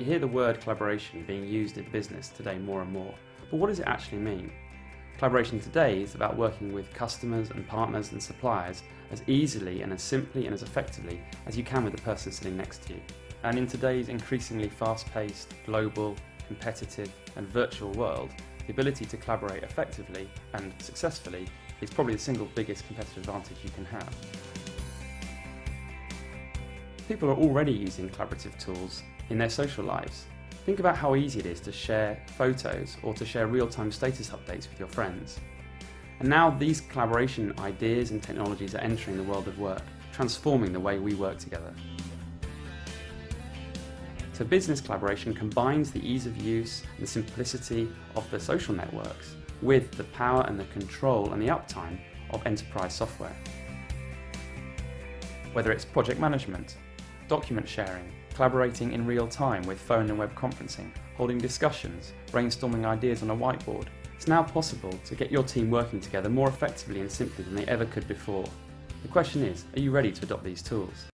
You hear the word collaboration being used in business today more and more, but what does it actually mean? Collaboration today is about working with customers and partners and suppliers as easily and as simply and as effectively as you can with the person sitting next to you. And in today's increasingly fast-paced, global, competitive and virtual world, the ability to collaborate effectively and successfully is probably the single biggest competitive advantage you can have. People are already using collaborative tools in their social lives. Think about how easy it is to share photos or to share real-time status updates with your friends. And now these collaboration ideas and technologies are entering the world of work, transforming the way we work together. So business collaboration combines the ease of use and the simplicity of the social networks with the power and the control and the uptime of enterprise software. Whether it's project management, document sharing, collaborating in real time with phone and web conferencing, holding discussions, brainstorming ideas on a whiteboard. It's now possible to get your team working together more effectively and simply than they ever could before. The question is, are you ready to adopt these tools?